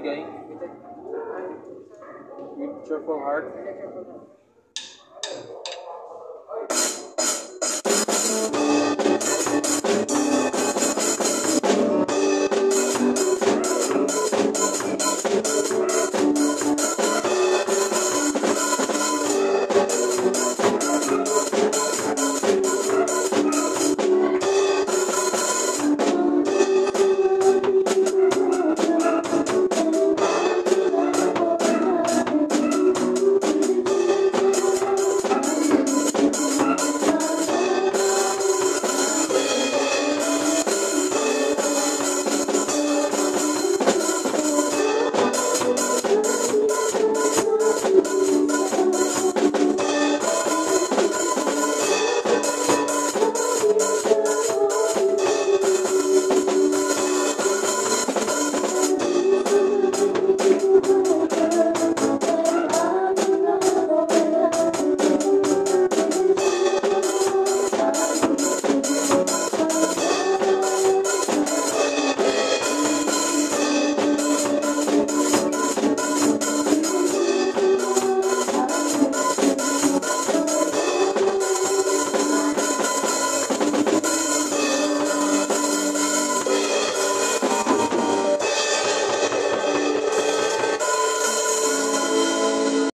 you going? With cheerful heart.